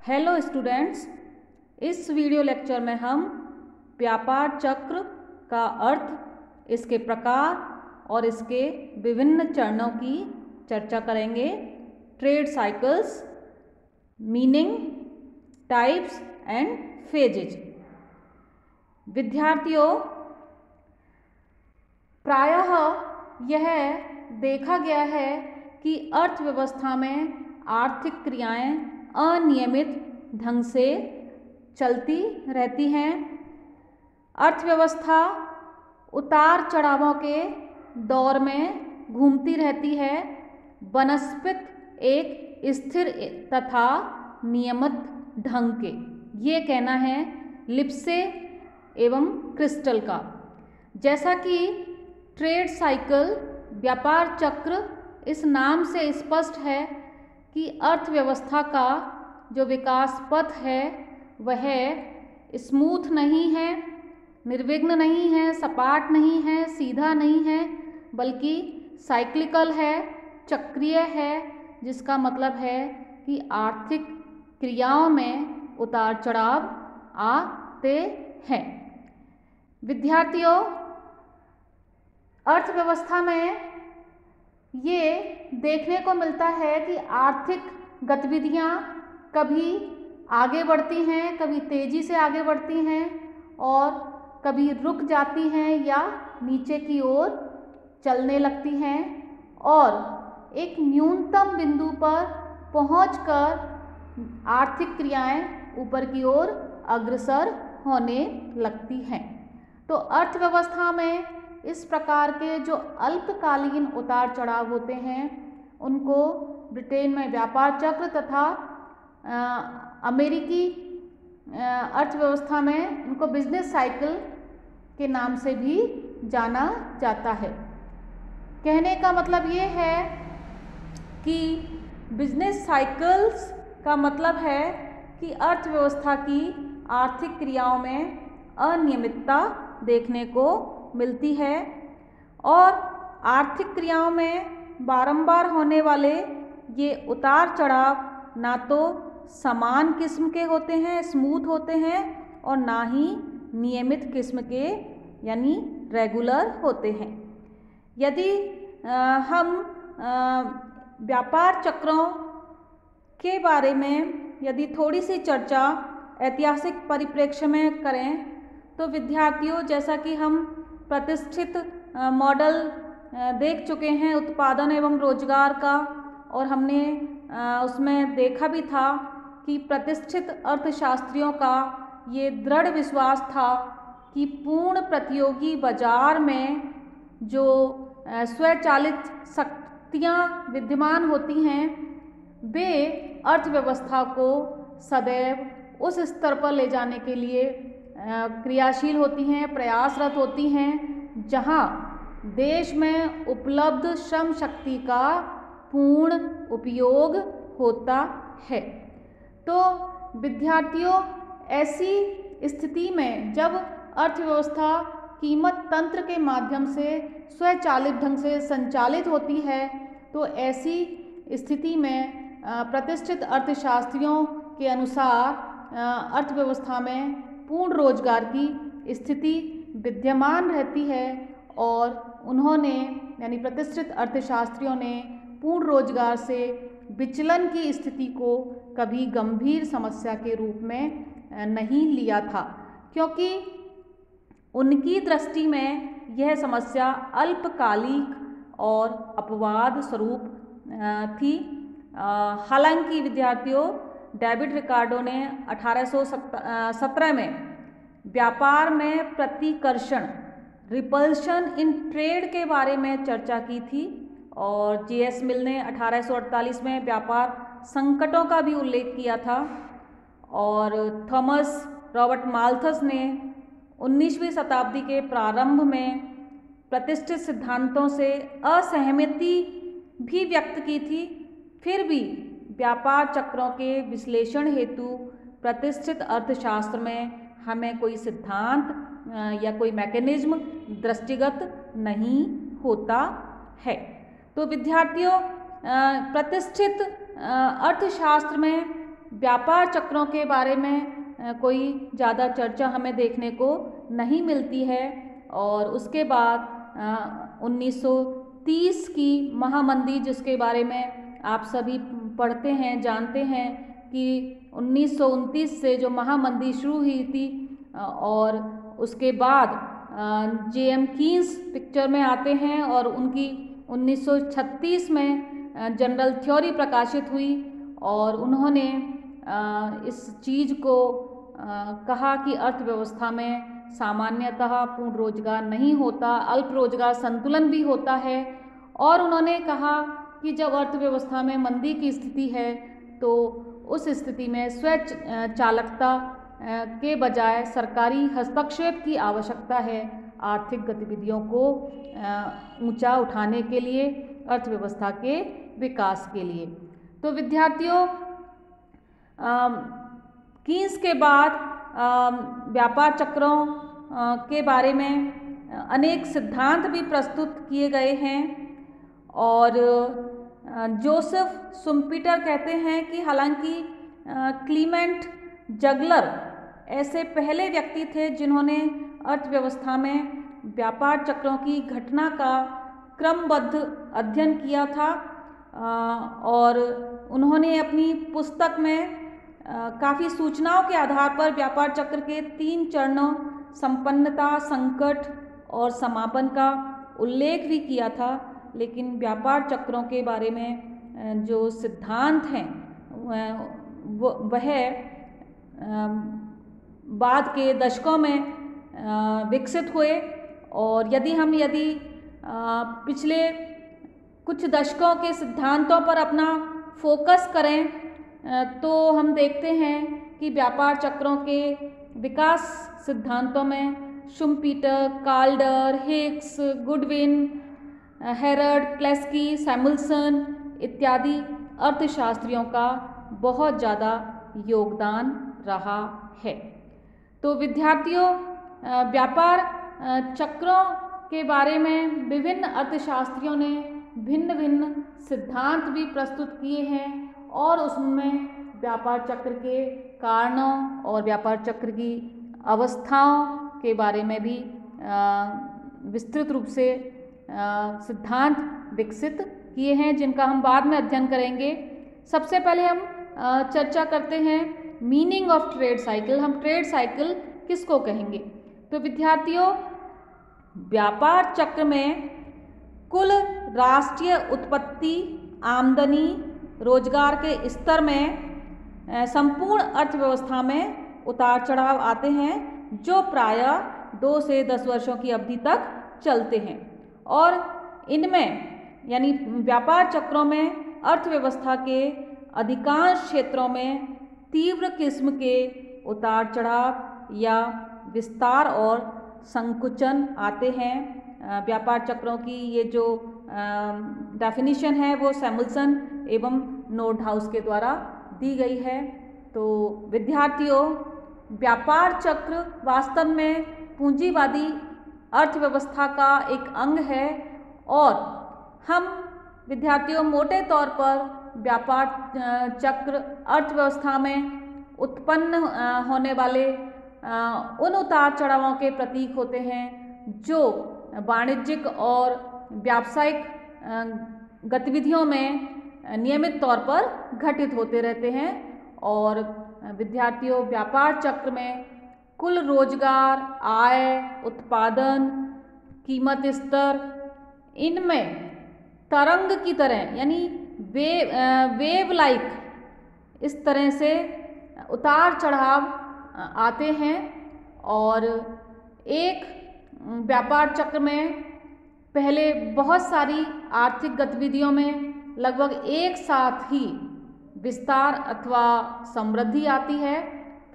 Hello students इस video lecture में हम व्यापार चक्र का अर्थ, इसके प्रकार और इसके विभिन्न चरणों की चर्चा करेंगे। Trade cycles meaning types and phases विद्यार्थियों, प्रायः यह देखा गया है कि अर्थव्यवस्था में आर्थिक क्रियाएँ अनियमित ढंग से चलती रहती हैं। अर्थव्यवस्था उतार चढ़ावों के दौर में घूमती रहती है। वनस्पित एक स्थिर तथा नियमित ढंग के, ये कहना है लिप्से एवं क्रिस्टल का। जैसा कि ट्रेड साइकिल, व्यापार चक्र इस नाम से स्पष्ट है कि अर्थव्यवस्था का जो विकास पथ है, वह स्मूथ नहीं है, निर्विघ्न नहीं है, सपाट नहीं है, सीधा नहीं है, बल्कि साइक्लिकल है, चक्रीय है, जिसका मतलब है कि आर्थिक क्रियाओं में उतार चढ़ाव आते हैं। विद्यार्थियों, अर्थव्यवस्था में ये देखने को मिलता है कि आर्थिक गतिविधियाँ कभी आगे बढ़ती हैं, कभी तेज़ी से आगे बढ़ती हैं और कभी रुक जाती हैं या नीचे की ओर चलने लगती हैं और एक न्यूनतम बिंदु पर पहुंचकर आर्थिक क्रियाएँ ऊपर की ओर अग्रसर होने लगती हैं। तो अर्थव्यवस्था में इस प्रकार के जो अल्पकालीन उतार चढ़ाव होते हैं उनको ब्रिटेन में व्यापार चक्र तथा आ, अमेरिकी अर्थव्यवस्था में उनको बिज़नेस साइकिल के नाम से भी जाना जाता है। कहने का मतलब ये है कि बिज़नेस साइकिल्स का मतलब है कि अर्थव्यवस्था की आर्थिक क्रियाओं में अनियमितता देखने को मिलती है और आर्थिक क्रियाओं में बारंबार होने वाले ये उतार चढ़ाव ना तो समान किस्म के होते हैं स्मूथ होते हैं और ना ही नियमित किस्म के यानी रेगुलर होते हैं। यदि आ, हम व्यापार चक्रों के बारे में यदि थोड़ी सी चर्चा ऐतिहासिक परिप्रेक्ष्य में करें तो विद्यार्थियों जैसा कि हम प्रतिष्ठित मॉडल देख चुके हैं उत्पादन एवं रोज़गार का, और हमने उसमें देखा भी था कि प्रतिष्ठित अर्थशास्त्रियों का ये दृढ़ विश्वास था कि पूर्ण प्रतियोगी बाज़ार में जो स्वचालित शक्तियाँ विद्यमान होती हैं, वे अर्थव्यवस्था को सदैव उस स्तर पर ले जाने के लिए क्रियाशील होती हैं, प्रयासरत होती हैं, जहाँ देश में उपलब्ध श्रम शक्ति का पूर्ण उपयोग होता है। तो विद्यार्थियों, ऐसी स्थिति में जब अर्थव्यवस्था कीमत तंत्र के माध्यम से स्वचालित ढंग से संचालित होती है तो ऐसी स्थिति में प्रतिष्ठित अर्थशास्त्रियों के अनुसार अर्थव्यवस्था में पूर्ण रोज़गार की स्थिति विद्यमान रहती है और उन्होंने, यानी प्रतिष्ठित अर्थशास्त्रियों ने पूर्ण रोज़गार से विचलन की स्थिति को कभी गंभीर समस्या के रूप में नहीं लिया था। क्योंकि उनकी दृष्टि में यह समस्या अल्पकालिक और अपवाद स्वरूप थी। हालाँकि विद्यार्थियों डेविड रिकार्डो ने 1817 में व्यापार में प्रतिकर्षण, रिपल्शन इन ट्रेड के बारे में चर्चा की थी और जी एस मिल ने 1848 में व्यापार संकटों का भी उल्लेख किया था और थॉमस रॉबर्ट माल्थस ने 19वीं शताब्दी के प्रारंभ में प्रतिष्ठित सिद्धांतों से असहमति भी व्यक्त की थी, फिर भी व्यापार चक्रों के विश्लेषण हेतु प्रतिष्ठित अर्थशास्त्र में हमें कोई सिद्धांत या कोई मैकेनिज्म दृष्टिगत नहीं होता है। तो विद्यार्थियों प्रतिष्ठित अर्थशास्त्र में व्यापार चक्रों के बारे में कोई ज़्यादा चर्चा हमें देखने को नहीं मिलती है और उसके बाद 1930 की महामंदी जिसके बारे में आप सभी पढ़ते हैं, जानते हैं कि उन्नीस सौ उनतीस से जो महामंदी शुरू हुई थी और उसके बाद जे एम कीन्स पिक्चर में आते हैं और उनकी 1936 में जनरल थ्योरी प्रकाशित हुई और उन्होंने इस चीज़ को कहा कि अर्थव्यवस्था में सामान्यतः पूर्ण रोज़गार नहीं होता, अल्प रोज़गार संतुलन भी होता है और उन्होंने कहा कि जब अर्थव्यवस्था में मंदी की स्थिति है तो उस स्थिति में स्व चालकता के बजाय सरकारी हस्तक्षेप की आवश्यकता है आर्थिक गतिविधियों को ऊँचा उठाने के लिए, अर्थव्यवस्था के विकास के लिए। तो विद्यार्थियों कीस के बाद व्यापार चक्रों के बारे में अनेक सिद्धांत भी प्रस्तुत किए गए हैं और जोसेफ सुम्पीटर कहते हैं कि हालाँकि क्लीमेंट जगलर ऐसे पहले व्यक्ति थे जिन्होंने अर्थव्यवस्था में व्यापार चक्रों की घटना का क्रमबद्ध अध्ययन किया था और उन्होंने अपनी पुस्तक में काफ़ी सूचनाओं के आधार पर व्यापार चक्र के तीन चरणों, संपन्नता, संकट और समापन का उल्लेख भी किया था। लेकिन व्यापार चक्रों के बारे में जो सिद्धांत हैं, वह बाद के दशकों में विकसित हुए। और यदि हम, यदि पिछले कुछ दशकों के सिद्धांतों पर अपना फोकस करें तो हम देखते हैं कि व्यापार चक्रों के विकास सिद्धांतों में Schumpeter Kaldor, Hicks, Goodwin Harrod Kalecki Samuelson इत्यादि अर्थशास्त्रियों का बहुत ज़्यादा योगदान रहा है। तो विद्यार्थियों व्यापार चक्रों के बारे में विभिन्न अर्थशास्त्रियों ने भिन्न भिन्न सिद्धांत भी प्रस्तुत किए हैं और उसमें व्यापार चक्र के कारणों और व्यापार चक्र की अवस्थाओं के बारे में भी विस्तृत रूप से सिद्धांत विकसित किए हैं, जिनका हम बाद में अध्ययन करेंगे। सबसे पहले हम चर्चा करते हैं मीनिंग ऑफ़ ट्रेड साइकिल। हम ट्रेड साइकिल किसको कहेंगे? तो विद्यार्थियों, व्यापार चक्र में कुल राष्ट्रीय उत्पत्ति आमदनी रोज़गार के स्तर में संपूर्ण अर्थव्यवस्था में उतार चढ़ाव आते हैं, जो प्रायः दो से दस वर्षों की अवधि तक चलते हैं। और इनमें, यानी व्यापार चक्रों में, अर्थव्यवस्था के अधिकांश क्षेत्रों में तीव्र किस्म के उतार चढ़ाव या विस्तार और संकुचन आते हैं। व्यापार चक्रों की ये जो डेफिनेशन है वो सैमुलसन एवं नोट हाउस के द्वारा दी गई है। तो विद्यार्थियों, व्यापार चक्र वास्तव में पूंजीवादी अर्थव्यवस्था का एक अंग है और हम विद्यार्थियों मोटे तौर पर व्यापार चक्र, अर्थव्यवस्था में उत्पन्न होने वाले उन उतार चढ़ावों के प्रतीक होते हैं जो वाणिज्यिक और व्यावसायिक गतिविधियों में नियमित तौर पर घटित होते रहते हैं और विद्यार्थियों व्यापार चक्र में कुल रोज़गार, आय, उत्पादन, कीमत स्तर, इनमें तरंग की तरह, यानी वे वेव लाइक इस तरह से उतार चढ़ाव आते हैं और एक व्यापार चक्र में पहले बहुत सारी आर्थिक गतिविधियों में लगभग एक साथ ही विस्तार अथवा समृद्धि आती है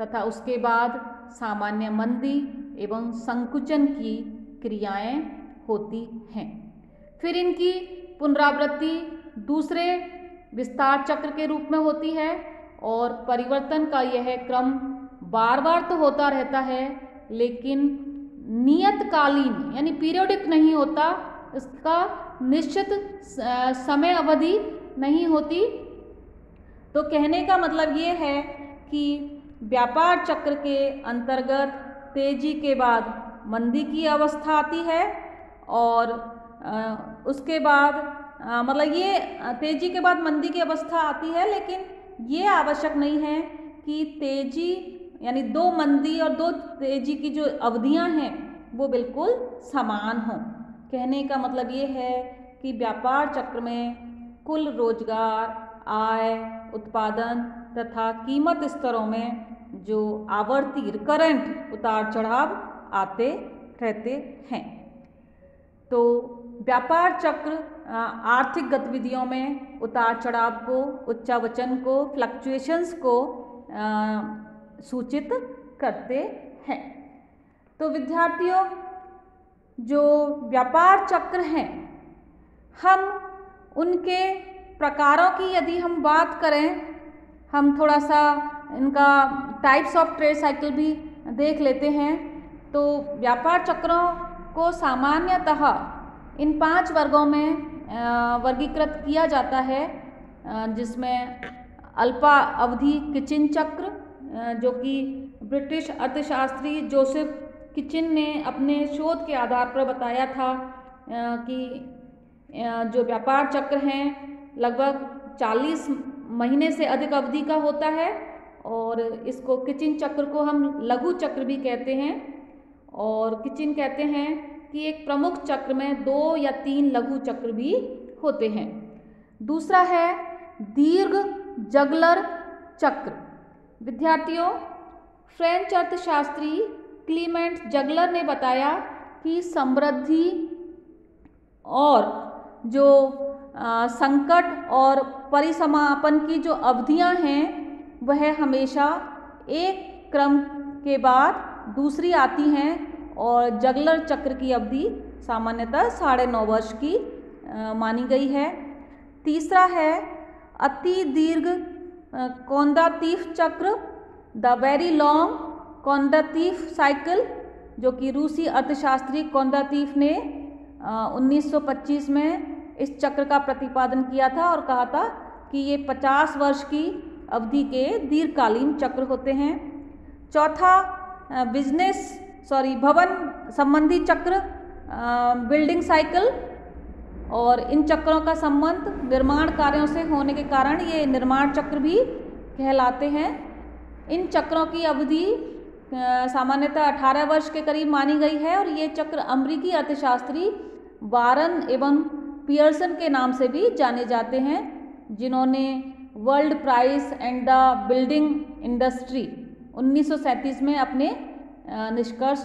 तथा उसके बाद सामान्य मंदी एवं संकुचन की क्रियाएँ होती हैं। फिर इनकी पुनरावृत्ति दूसरे विस्तार चक्र के रूप में होती है और परिवर्तन का यह क्रम बार बार तो होता रहता है, लेकिन नियतकालीन, यानी पीरियोडिक नहीं होता, इसका निश्चित समय अवधि नहीं होती। तो कहने का मतलब ये है कि व्यापार चक्र के अंतर्गत तेज़ी के बाद मंदी की अवस्था आती है और उसके बाद मतलब ये तेज़ी के बाद मंदी की अवस्था आती है, लेकिन ये आवश्यक नहीं है कि तेज़ी, यानी दो मंदी और दो तेज़ी की जो अवधियाँ हैं, वो बिल्कुल समान हों। कहने का मतलब ये है कि व्यापार चक्र में कुल रोज़गार आय, उत्पादन तथा कीमत स्तरों में जो आवर्ती रिकरेंट उतार चढ़ाव आते रहते हैं। तो व्यापार चक्र आर्थिक गतिविधियों में उतार चढ़ाव को, उच्चावचन को फ्लक्चुएशंस को सूचित करते हैं। तो विद्यार्थियों, जो व्यापार चक्र हैं, हम उनके प्रकारों की यदि हम बात करें, हम थोड़ा सा इनका टाइप्स ऑफ़ ट्रेड साइकिल भी देख लेते हैं तो व्यापार चक्रों को सामान्यतः इन पाँच वर्गों में वर्गीकृत किया जाता है जिसमें अल्पा अवधि किचिन चक्र जो कि ब्रिटिश अर्थशास्त्री जोसेफ किचिन ने अपने शोध के आधार पर बताया था कि जो व्यापार चक्र हैं लगभग 40 महीने से अधिक अवधि का होता है और इसको किचिन चक्र को हम लघु चक्र भी कहते हैं। और किचिन कहते हैं कि एक प्रमुख चक्र में दो या तीन लघु चक्र भी होते हैं। दूसरा है दीर्घ जगलर चक्र। विद्यार्थियों, फ्रेंच अर्थशास्त्री क्लीमेंट जगलर ने बताया कि समृद्धि और जो संकट और परिसमापन की जो अवधियाँ हैं वह हमेशा एक क्रम के बाद दूसरी आती हैं और जगलर चक्र की अवधि सामान्यतः साढ़े नौ वर्ष की आ, मानी गई है। तीसरा है अति दीर्घ कौंदातीफ चक्र the very long Kondratieff cycle जो कि रूसी अर्थशास्त्री कौंदातीफ ने आ, 1925 में इस चक्र का प्रतिपादन किया था और कहा था कि ये 50 वर्ष की अवधि के दीर्घकालीन चक्र होते हैं। चौथा बिज़नेस सॉरी भवन संबंधी चक्र बिल्डिंग साइकिल और इन चक्रों का संबंध निर्माण कार्यों से होने के कारण ये निर्माण चक्र भी कहलाते हैं। इन चक्रों की अवधि सामान्यतः 18 वर्ष के करीब मानी गई है और ये चक्र अमरीकी अर्थशास्त्री वारन एवं पियर्सन के नाम से भी जाने जाते हैं, जिन्होंने world price and the building industry 1937 में अपने निष्कर्ष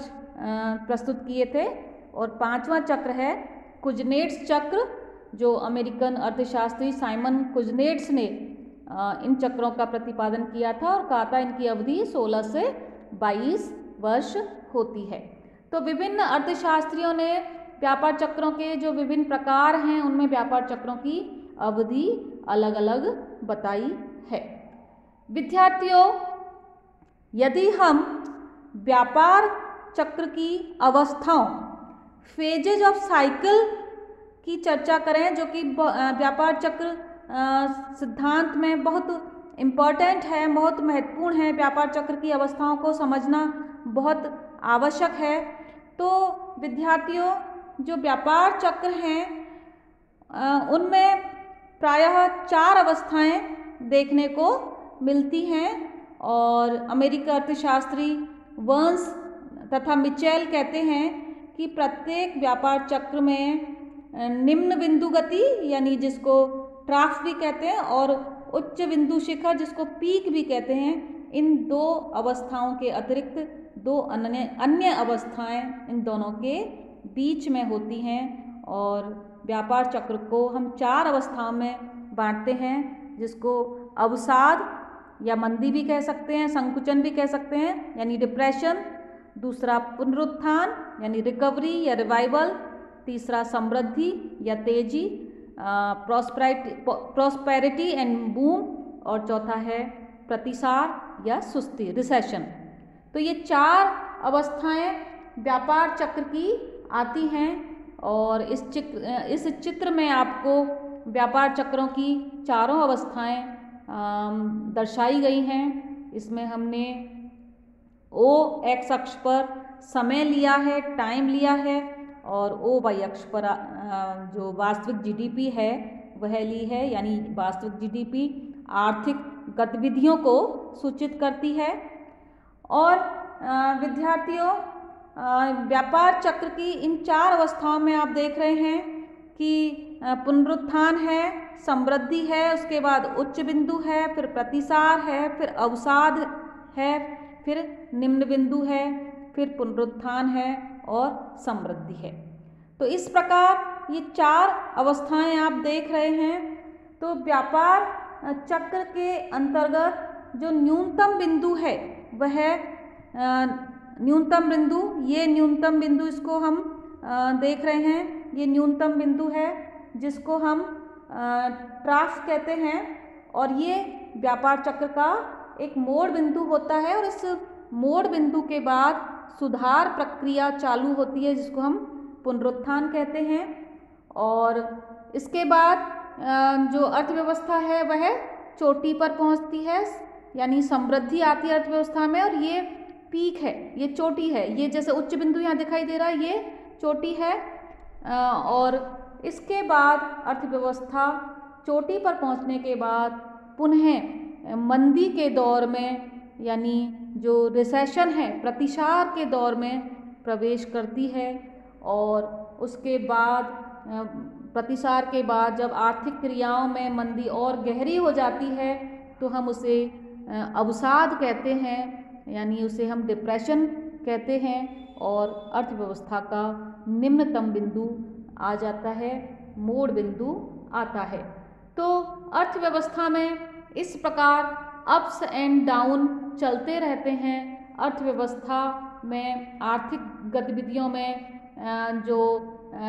प्रस्तुत किए थे। और पांचवा चक्र है कुजनेट्स चक्र, जो अमेरिकन अर्थशास्त्री साइमन कुजनेट्स ने इन चक्रों का प्रतिपादन किया था और कहा था इनकी अवधि 16 से 22 वर्ष होती है। तो विभिन्न अर्थशास्त्रियों ने व्यापार चक्रों के जो विभिन्न प्रकार हैं, उनमें व्यापार चक्रों की अवधि अलग अलग बताई है। विद्यार्थियों, यदि हम व्यापार चक्र की अवस्थाओं फेजेज ऑफ़ साइकिल की चर्चा करें, जो कि व्यापार चक्र सिद्धांत में बहुत इंपॉर्टेंट है, बहुत महत्वपूर्ण है, व्यापार चक्र की अवस्थाओं को समझना बहुत आवश्यक है तो विद्यार्थियों जो व्यापार चक्र हैं उनमें प्रायः चार अवस्थाएँ देखने को मिलती हैं और अमेरिका अर्थशास्त्री वंश तथा मिचेल कहते हैं कि प्रत्येक व्यापार चक्र में निम्न बिंदु गति यानी जिसको ट्राफ भी कहते हैं और उच्च बिंदु शिखर जिसको पीक भी कहते हैं, इन दो अवस्थाओं के अतिरिक्त दो अन्य अन्य अवस्थाएँ इन दोनों के बीच में होती हैं और व्यापार चक्र को हम चार अवस्थाओं में बांटते हैं, जिसको अवसाद या मंदी भी कह सकते हैं, संकुचन भी कह सकते हैं, यानी डिप्रेशन दूसरा पुनरुत्थान, यानी रिकवरी या रिवाइवल तीसरा समृद्धि या तेज़ी प्रोस्परिटी प्रोस्पेरिटी एंड बूम और चौथा है प्रतिसार या सुस्ती रिसेशन तो ये चार अवस्थाएँ व्यापार चक्र की आती हैं और इस चित्र इस चित्र में आपको व्यापार चक्रों की चारों अवस्थाएँ दर्शाई गई हैं। इसमें हमने ओ एक्स अक्ष पर समय लिया है टाइम लिया है और ओ वाई अक्ष पर जो वास्तविक जीडीपी है, वह ली है, यानी वास्तविक जीडीपी आर्थिक गतिविधियों को सूचित करती है। और विद्यार्थियों व्यापार चक्र की इन चार अवस्थाओं में आप देख रहे हैं कि पुनरुत्थान है, समृद्धि है, उसके बाद उच्च बिंदु है, फिर प्रतिसार है, फिर अवसाद है, फिर निम्न बिंदु है, फिर पुनरुत्थान है और समृद्धि है। तो इस प्रकार ये चार अवस्थाएँ आप देख रहे हैं। तो व्यापार चक्र के अंतर्गत जो न्यूनतम बिंदु है, वह न्यूनतम बिंदु, ये न्यूनतम बिंदु इसको हम देख रहे हैं, ये न्यूनतम बिंदु है, जिसको हम ट्राफ कहते हैं, और ये व्यापार चक्र का एक मोड़ बिंदु होता है, और इस मोड़ बिंदु के बाद सुधार प्रक्रिया चालू होती है, जिसको हम पुनरुत्थान कहते हैं, और इसके बाद जो अर्थव्यवस्था है, वह चोटी पर पहुँचती है, यानी समृद्धि आती है अर्थव्यवस्था में, और ये पीक है, ये चोटी है, ये जैसे उच्च बिंदु यहाँ दिखाई दे रहा है, ये चोटी है और इसके बाद अर्थव्यवस्था चोटी पर पहुँचने के बाद पुनः मंदी के दौर में, यानी जो रिसेशन है, प्रतिसार के दौर में प्रवेश करती है, और उसके बाद प्रतिसार के बाद जब आर्थिक क्रियाओं में मंदी और गहरी हो जाती है तो हम उसे अवसाद कहते हैं यानी उसे हम डिप्रेशन कहते हैं और अर्थव्यवस्था का निम्नतम बिंदु आ जाता है, मोड़ बिंदु आता है। तो अर्थव्यवस्था में इस प्रकार अप्स एंड डाउन चलते रहते हैं। अर्थव्यवस्था में आर्थिक गतिविधियों में जो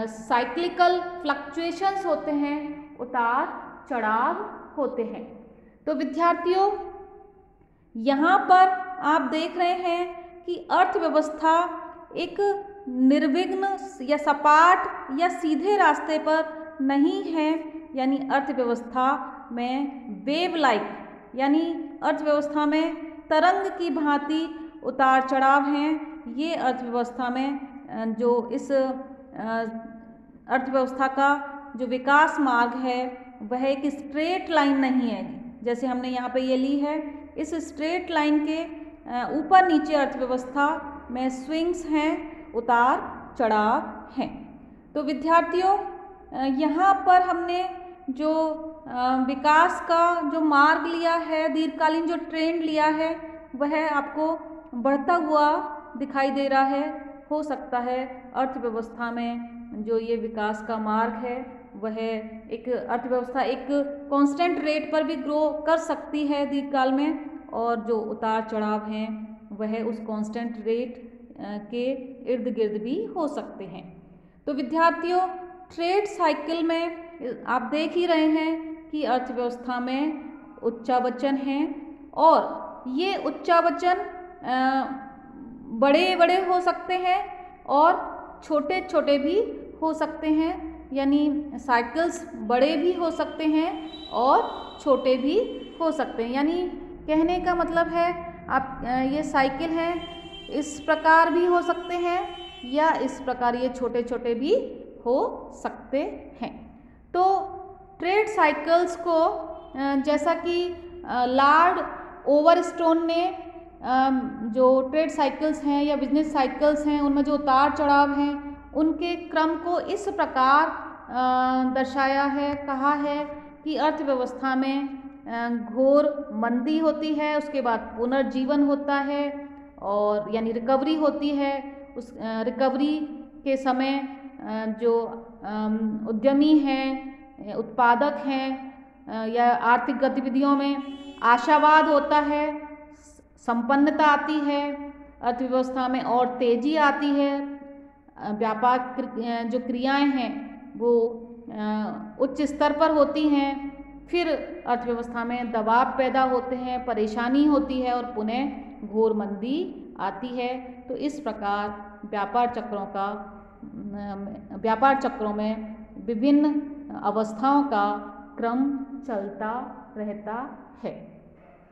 साइक्लिकल फ्लक्चुएशंस होते हैं, उतार चढ़ाव होते हैं। तो विद्यार्थियों, यहाँ पर आप देख रहे हैं कि अर्थव्यवस्था एक निर्विघ्न या सपाट या सीधे रास्ते पर नहीं है, यानी अर्थव्यवस्था में वेव लाइक यानी अर्थव्यवस्था में तरंग की भांति उतार चढ़ाव हैं। ये अर्थव्यवस्था में जो इस अर्थव्यवस्था का जो विकास मार्ग है, वह एक स्ट्रेट लाइन नहीं है। जैसे हमने यहाँ पे ये ली है, इस स्ट्रेट लाइन के ऊपर नीचे अर्थव्यवस्था में स्विंग्स हैं, उतार चढ़ाव हैं। तो विद्यार्थियों यहाँ पर हमने जो विकास का जो मार्ग लिया है, दीर्घकालीन जो ट्रेंड लिया है, वह आपको बढ़ता हुआ दिखाई दे रहा है। हो सकता है अर्थव्यवस्था में जो ये विकास का मार्ग है, वह एक अर्थव्यवस्था एक कांस्टेंट रेट पर भी ग्रो कर सकती है दीर्घकाल में। और जो उतार चढ़ाव हैं, वह उस कांस्टेंट रेट के इर्द गिर्द भी हो सकते हैं। तो विद्यार्थियों ट्रेड साइकिल में आप देख ही रहे हैं कि अर्थव्यवस्था में उच्चावचन हैं और ये उच्चावचन बड़े बड़े हो सकते हैं और छोटे छोटे भी हो सकते हैं, यानी साइकिल्स बड़े भी हो सकते हैं और छोटे भी हो सकते हैं। यानी कहने का मतलब है, आप ये साइकिल है, इस प्रकार भी हो सकते हैं या इस प्रकार ये छोटे छोटे भी हो सकते हैं। तो ट्रेड साइकिल्स को जैसा कि लार्ड ओवरस्टोन ने जो ट्रेड साइकिल्स हैं या बिज़नेस साइकिल्स हैं, उनमें जो उतार चढ़ाव हैं, उनके क्रम को इस प्रकार दर्शाया है, कहा है कि अर्थव्यवस्था में घोर मंदी होती है, उसके बाद पुनर्जीवन होता है और यानी रिकवरी होती है। उस रिकवरी के समय जो उद्यमी हैं उत्पादक हैं या आर्थिक गतिविधियों में आशावाद होता है संपन्नता आती है, अर्थव्यवस्था में और तेज़ी आती है व्यापार जो क्रियाएँ हैं, वो उच्च स्तर पर होती हैं। फिर अर्थव्यवस्था में दबाव पैदा होते हैं, परेशानी होती है और पुनः घोर मंदी आती है। तो इस प्रकार व्यापार चक्रों का व्यापार चक्रों में विभिन्न अवस्थाओं का क्रम चलता रहता है।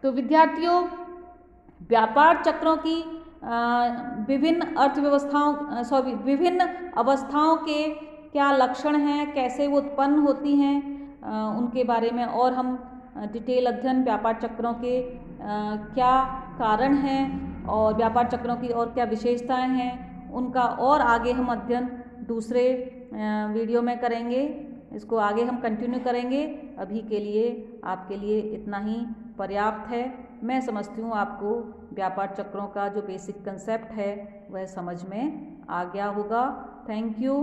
तो विद्यार्थियों, व्यापार चक्रों की विभिन्न अर्थव्यवस्थाओं, सॉरी, विभिन्न अवस्थाओं के क्या लक्षण हैं? कैसे वो उत्पन्न होती हैं? उनके बारे में और हम डिटेल अध्ययन व्यापार चक्रों के क्या कारण हैं और व्यापार चक्रों की और क्या विशेषताएँ हैं, उनका और आगे हम अध्ययन दूसरे वीडियो में करेंगे। इसको आगे हम कंटिन्यू करेंगे। अभी के लिए, आपके लिए इतना ही पर्याप्त है। मैं समझती हूँ आपको व्यापार चक्रों का जो बेसिक कंसेप्ट है, वह समझ में आ गया होगा। Thank you